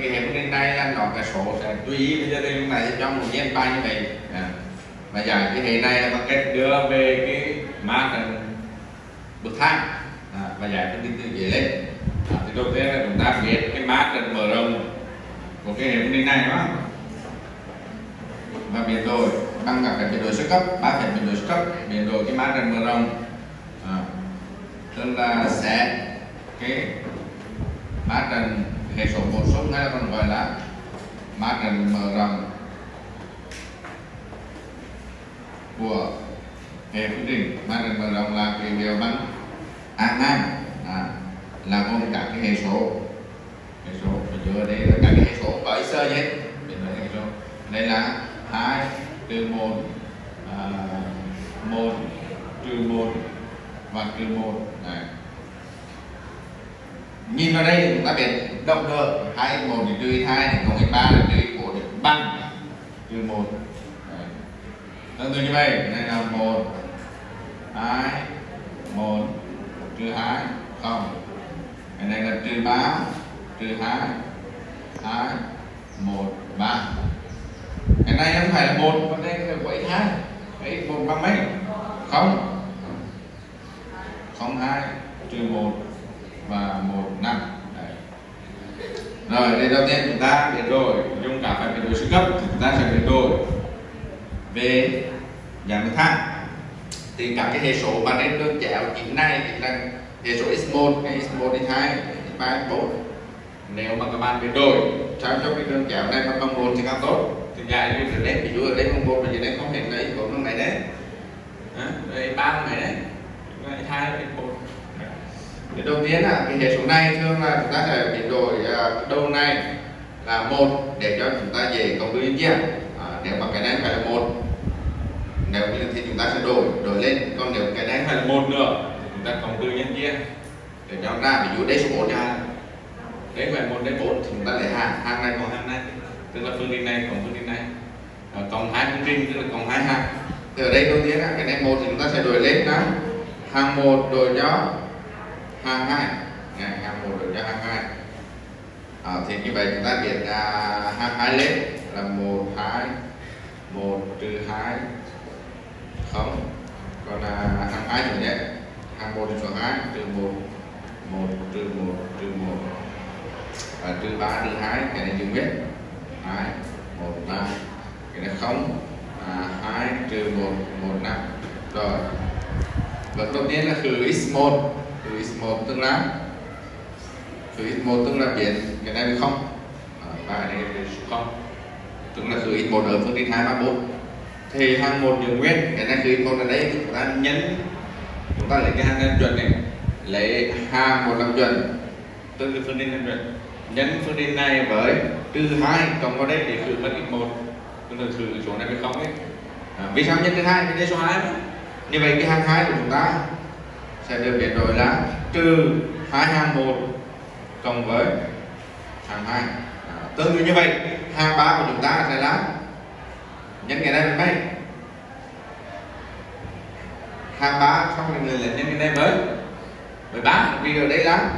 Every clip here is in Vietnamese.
cái hệ lên đây anh là cái số sẽ chú ý bây giờ đây lúc này cho một nhân bài như vậy. À. và giải cái hệ này là bằng cách đưa về cái mã trần bậc thang. À, và giải phân tích tự dưới lên. À, thì đầu tiên là chúng ta biết cái mã trần mở rộng của cái hệ phân trình này đó. Và biến đổi bằng cả cái biến đổi sơ cấp ba phần biến đổi sơ cấp biến đổi cái mã trần mở rộng. À, tức là sẽ cái mã trình hệ số bổ sung hay còn gọi là mã trình mở rộng của hệ phương trình mã trình mở rộng là cái điều bằng a à, hai à, à, là gồm cả cái hệ số. Hệ số ở dưới đây là các cái hệ số bởi sơ hết mình nói hệ số. Đây là hai trừ một à, một trừ một và trừ một. Này nhìn vào đây chúng ta biết động cơ hai một thì trừ hai này cộng ba là trừ bốn thì bằng trừ một. Tương tự như vậy, đây là một, hai, một, trừ hai, không. Cái này là trừ ba, trừ hai hai, một, ba. Cái này không phải là một còn đây là của hai. X một bằng mấy? Không. Không hai, trừ một và một năm. Đấy. rồi đây đầu tiên chúng ta biến đổi dùng cả phần biến đổi sơ cấp chúng ta sẽ biến đổi về giảm một tháng. thì các cái hệ số mà nên đơn chéo chính này thì là hệ số x1 hay x1 x2 x3 x4 nếu mà các bạn biến đổi sao cho cái đơn chéo này mà cộng 1 thì càng tốt? Thì dài lên trở lên ví dụ ở đây cộng 1 và dưới đây không thể lấy cộng này đấy. À, đây 3 này đấy. 2 1 Điều đầu tiên là cái hệ số này thường là chúng ta sẽ biến đổi à, đầu này là một để cho chúng ta dễ công trừ liên chia. À, nếu mà cái này phải là một nếu như thì chúng ta sẽ đổi đổi lên. Còn nếu cái này phải là một nữa thì chúng ta công trừ nhân kia để cho ra ví dụ đây số một nha. đấy phải một đây bốn thì chúng ta lấy hàng. Hàng này còn hàng này tức là phương trình này còn phương trình này. À, cộng hai phương trình tức là còn hai hàng. Thì ở đây đầu tiên là cái này một thì chúng ta sẽ đổi lên đó. Hàng một đổi cho hàng hai này, hàng một cho hàng hai. À, thì như vậy chúng ta biết là hàng hai lên là một hai một trừ hai không. Còn là hàng hai nữa nhé. Hàng một trừ hai trừ một một trừ một trừ một. Và trừ ba trừ hai cái này chưa biết. Hai một ba cái này không. À, hai trừ một một năm. Rồi. Bước đầu tiên là khử x1 x1 tương là khử x1 tương là biến cái này là không. Và cái này là số không. Tức là khử x1 ở phương trình hai ba bốn. Thì hàng một giữ nguyên cái này khử x1 ở đây chúng ta nhấn chúng ta lấy cái hàng làm chuẩn này. Lấy hàng một làm chuẩn tức là phương trình làm chuẩn. Nhấn phương trình này với trừ hai cộng vào đây để khử mất x1 tức là khử số này với không ấy. À, vì sao nhấn thứ hai? Vì đây số 2 mà. Như vậy cái hàng hai của chúng ta sẽ được biến đổi là trừ hai hàng một cộng với hàng hai. À, tương tự như vậy hàng ba của chúng ta sẽ là nhân cái này mấy hàng ba xong rồi người lên nhân cái này mới. với ba vì ở đây là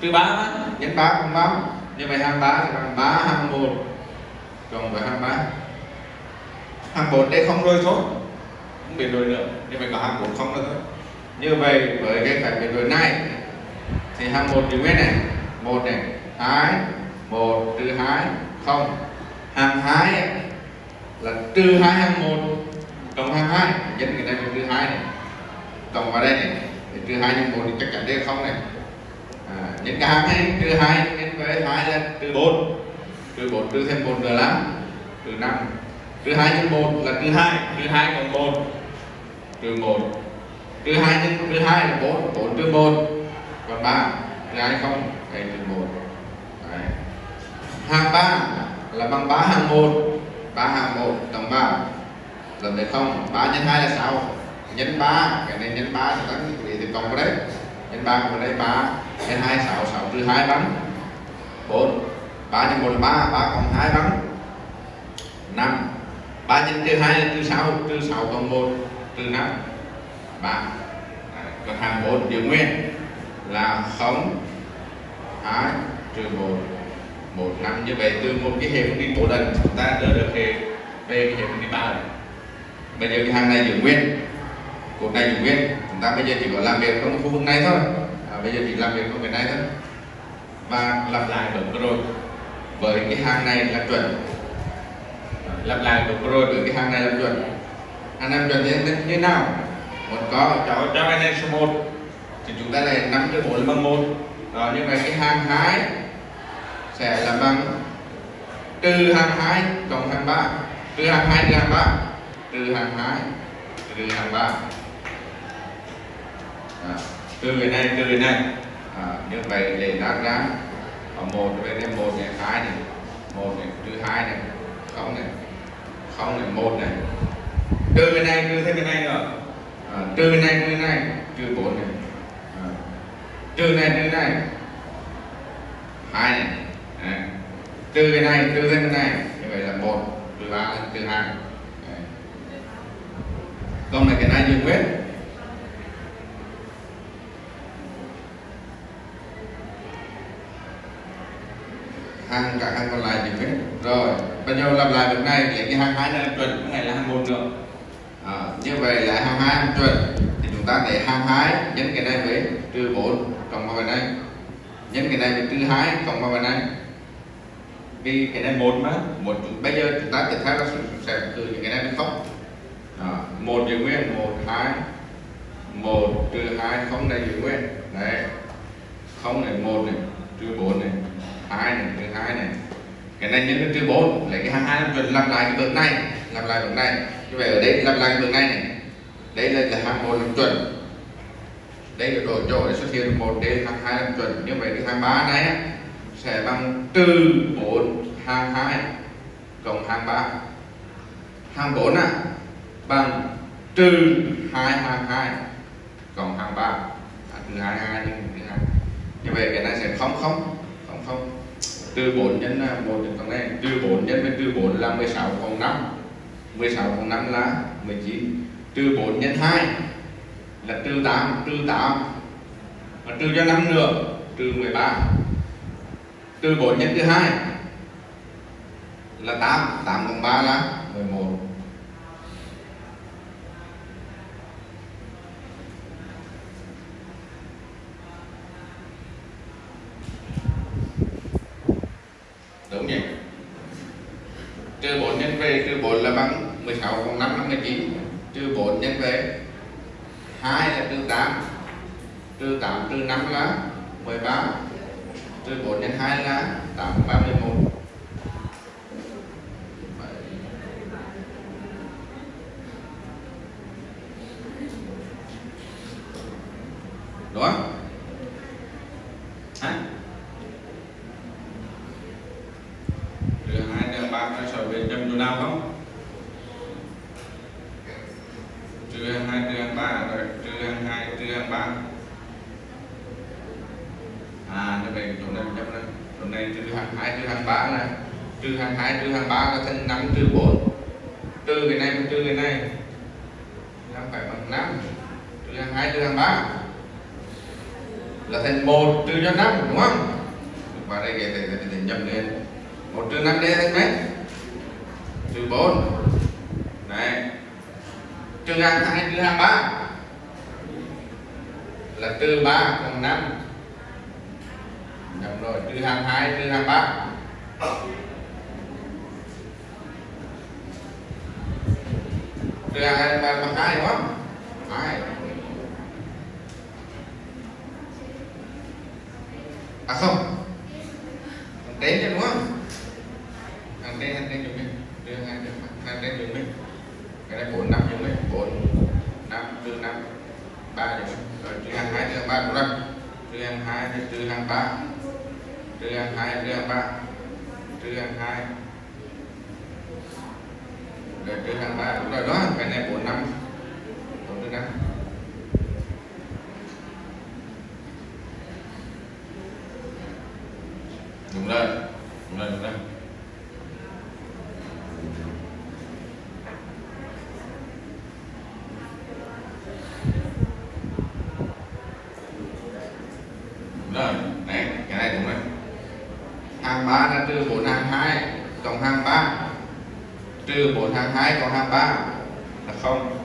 trừ ba nhân ba cộng ba như vậy hàng ba thì bằng ba hàng một cộng với hàng ba. Hàng một đây không rồi thôi không biến đổi nữa. Nhưng mà có hàng bốn không nữa thôi như vậy với cái phép biến đổi này thì hàm một thì nguyên này một này hai một trừ hai không. Hàng hai là trừ hai hàm một cộng hàm hai nhân cái này với trừ hai này. Cộng vào đây này thì trừ hai nhân một thì chắc chắn đây không này. À, nhân cả hàm hai trừ hai nhân với hai là trừ bốn. Trừ bốn trừ thêm một nữa là trừ năm. Trừ hai nhân một là trừ hai trừ hai cộng một trừ một trừ hai nhân trừ hai là bốn bốn trừ một. Còn ba trừ hai không đây trừ một. Hàng ba là bằng ba hàng một. Ba hàng một cộng ba lần này không. Ba nhân hai là sáu. Nhân ba, cái này nhân ba thì ta nghĩ thì cộng vào đấy. Nhân ba vào đây ba, nhân hai sáu sáu trừ hai bằng bốn. Ba nhân một là ba ba cộng hai bằng năm. Ba nhân trừ hai là trừ sáu trừ sáu cộng một, trừ năm ba còn hàng bốn giữ nguyên là không hai trừ một một năm như vậy từ một cái hệ phương đi bộ lần chúng ta đưa được hệ về cái hệ phương đi ba lần. Bây giờ cái hàng này giữ nguyên cột này giữ nguyên. Chúng ta bây giờ chỉ có làm việc trong khu vực này thôi. À, bây giờ chỉ làm việc trong cái này thôi. Và lặp lại được rồi. Với cái hàng này là chuẩn. Lặp lại được rồi với cái hàng này là chuẩn. Hàng này chuẩn như, như nào? Một có cho cho cái này số 1 thì chúng ta này nắm cái bốn bằng một rồi như vậy cái hàng hai sẽ là bằng trừ hàng hai cộng hàng ba trừ hàng hai trừ hàng ba trừ hàng hai trừ hàng ba trừ cái này trừ cái này. À, như vậy để đáp ra ở một về đây một này hai này. Một này trừ hai này. Không này. Không này một này. Trừ cái này trừ thêm cái này nữa à, trừ cái này trừ này trừ bốn này. À, trừ này trừ này. Hai này. À, trừ cái này trừ cái này. Như vậy là một trừ ba trừ hai. Còn là cái này dừng quyết hàng cả hàng còn lại dừng quyết rồi bây giờ làm lại việc này lấy cái hàng hai này tuần chuẩn cái này là hàng một nữa như vậy là hàng hai hàng chuẩn thì chúng ta để hàng hai nhân cái này với trừ 4 cộng vào bên này nhân cái này với trừ 2 cộng vào bên này vì cái này một mà, một bây giờ chúng ta tiếp theo là sẽ từ những cái này với không. Đó. một giữ nguyên, một, hai. Một trừ hai không này giữ nguyên. Đấy. Không này, một này, trừ bốn này. Hai này, trừ hai này cái này nhân lên trừ bốn lấy cái hàng hai làm chuẩn làm lại cái bước này làm lại bước này. Như vậy ở đây làm lại bước này này. Đây là cái hàng một làm chuẩn. Đây là đổi chỗ để xuất hiện một đến hàng hai làm chuẩn. Như vậy cái hàng ba này sẽ bằng trừ bốn hàng hai cộng hàng ba. Hàng bốn à bằng trừ hai hàng hai cộng hàng ba. À, trừ hai hai trừ hai. Như vậy cái này sẽ không không không không từ bốn nhân một nhân cộng này. Trừ bốn nhân với trừ bốn là 16 cộng năm. 16 cộng năm là 19 trừ bốn nhân hai là trừ tám. Trừ tám và trừ cho năm nữa, trừ 13 trừ bốn nhân thứ hai là 8 8 cộng 3 là 11 đúng nhỉ trừ 4 nhân về, trừ 4 là bằng 16 cộng 5 là 19 trừ 4 nhân về 2 là trừ 8 trừ 8 trừ 5 là 13 trừ 4 nhân 2 là 8 31 trừ 22 trừ 23 là thành 5 trừ 4 trừ cái này trừ cái này. Là phải bằng 5 trừ 22 trừ 23 là thành 1 trừ cho 5 đúng không? Và đây cái này thì nhầm lên. 1 trừ 5 đây thành mấy trừ 4 này trừ 22 trừ 23 là trừ 3 bằng 5 nhầm rồi, trừ 22 trừ 23 Kaya ba makain mo? ai? À không. Thằng Tế cho đúng không? Thằng Tế, thằng Tế cho mình Đưa hai đứa mặt, thằng Tế cho mình Cái này bốn năm cho mình 4, 5, từ 5 3 cho Rồi trừ hàng 2, trừ hàng 3 cũng được. Trừ hàng 2, trừ hàng 3 Trừ hàng 2, trừ hàng 3 Trừ hàng 2, rồi trừ năm ba đúng rồi đó cái này bốn năm. Bốn trừ năm. Đúng rồi đúng rồi đúng rồi. Đúng rồi đấy cái này đúng rồi. Hàng ba là trừ 4 hàng 2 cộng hàng 3 trừ 4 hàng 2 cộng hàng 3 là 0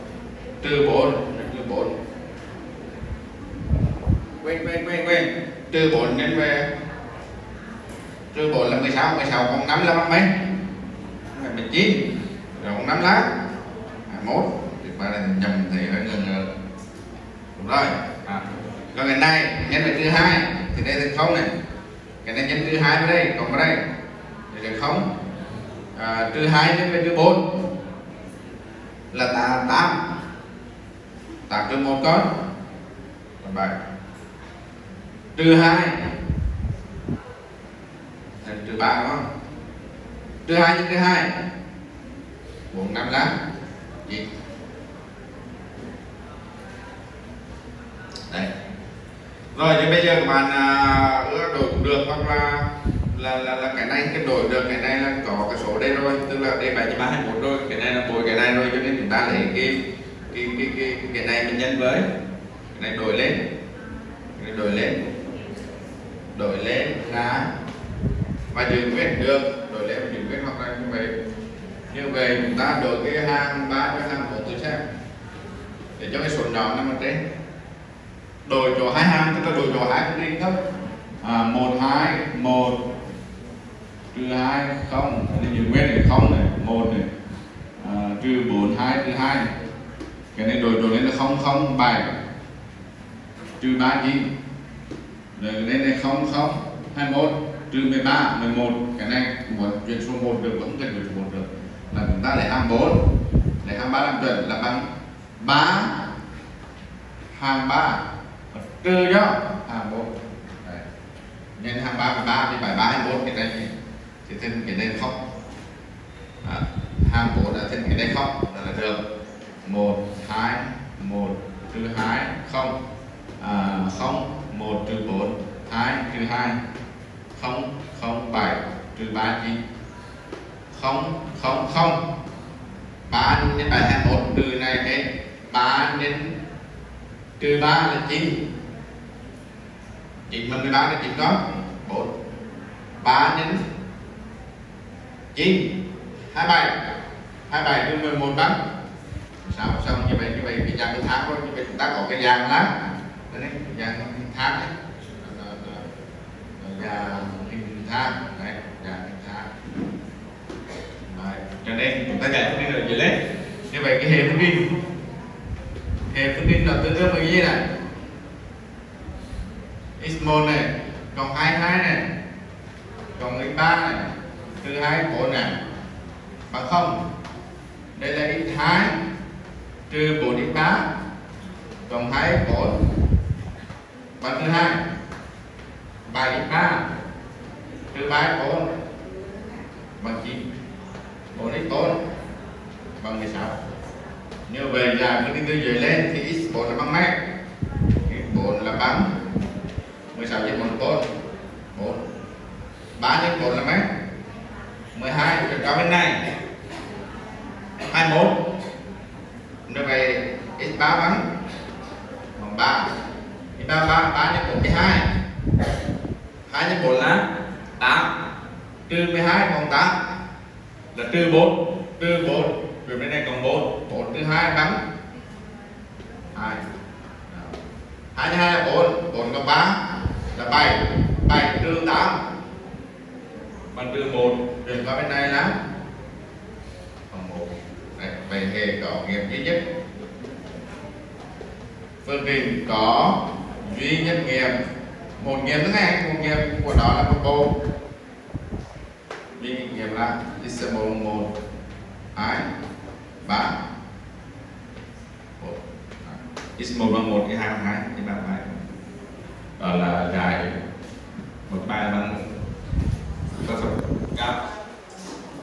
trừ 4 là trừ 4 quên quên quên quên. Trừ 4 nhân về. Trừ 4 là 16 16 cộng 5 là bằng mấy? Là 19 rồi cộng 5 là 21 thì ba là nhầm thì hơi ngờ ngờ đúng rồi. À. còn cái này nhân về trừ 2 thì đây là không này. Cái này nhân trừ 2 vào đây cộng vào đây. Thì là không à, trừ 2 nhân về trừ 4 là 8 8 trừ 1 con. Là 7 trừ 2 là trừ 3 đúng không trừ 2 nhân trừ 2 4 5 lá gì? Đây. Rồi thì bây giờ các bạn à, ưa đổi cũng được hoặc là là, là là cái này cái đổi được cái này là có cái số đây rồi tức là đây bảy ba hai một rồi cái này là bồi cái này rồi cho nên chúng ta lấy cái cái cái cái, cái này mình nhân với. Cái này đổi lên. Cái này đổi lên. Đổi lên là và giữ nguyên được. Đổi lên và giữ nguyên hoặc là như vậy. Như vậy chúng ta đổi cái hàng ba cái hàng một tôi xem để cho cái số nhỏ nằm ở trên đổi chỗ hai hàng tức là đổi chỗ hai cái đi thôi à, một hai một trừ hai không. Nên giữ nguyên này không này một này. À, trừ bốn hai trừ hai cái này đổi đổi lên là không không bảy trừ ba chín rồi lên này không không hai mốt. Trừ mười ba mười một. Cái này muốn chuyển số một được vẫn cần chuyển số một được. Là chúng ta lấy hàng bốn. Lấy hàng ba làm chuẩn là bằng ba hàng ba. Trừ nhá. Hàng bốn. Nên hàng ba mười ba thì bảy ba hai bốn cái này thì thêm cái này không à, hàng 4 là thêm cái này không là, là được 1 2 1 trừ 2 không. À, 0 1 trừ 4 2 trừ 2 không không bảy trừ ba chín. Không không không. Ba nhân bảy hai một trừ này hết ba nhân trừ ba là chín. Chín mà mười ba là chín đó. Bốn. Ba nhân chín. Hai bảy hai bảy trừ sao xong như vậy như vậy cái dạng cái tháp thôi, như vậy chúng ta có cái dạng lá. Đấy dạng tháp đấy. Và ờ, ờ, ờ, hình tháp đấy và hình tháp đấy. cho nên chúng ta giải phương trình là gì lên như vậy cái hệ phương trình hệ phương trình là tương đương với cái gì này? X1 này, cộng 22 này, cộng x3 này trừ 24 này bằng không đây là x hai trừ bốn x ba, cộng 24 bằng thứ hai bảy x ba, trừ ba x bốn. Bằng 9 4 x bốn, bằng 16 như vậy là cái tư dưới lên thì x bốn là bằng mấy? X bốn là bằng 16 nhân 1 4 4 3 nhân bốn là mấy? 12 được cao bên này. 21 như vậy x 3 bằng bằng 3 x 3 3 3 nhân 4 12 2 nhân 4 là 8 trừ 12 cộng 8 là trừ 4 trừ 4 rồi bên này còn 4 4 trừ 2 bằng 2 2 nhân 2 là 4 4 cộng 3 là 7 7 trừ 8 bằng trừ 1 rồi qua bên này là bằng 1 này bài hệ có nghiệp duy nhất. Phương trình có duy nhất nghiệm một nghiệm thứ hai một nghiệm của nó là một bộ. Nhất nghiệm là x bằng một. Hai ba x một bằng một, cái hai bằng hai, cái ba hai đó là dài một ba bằng có cao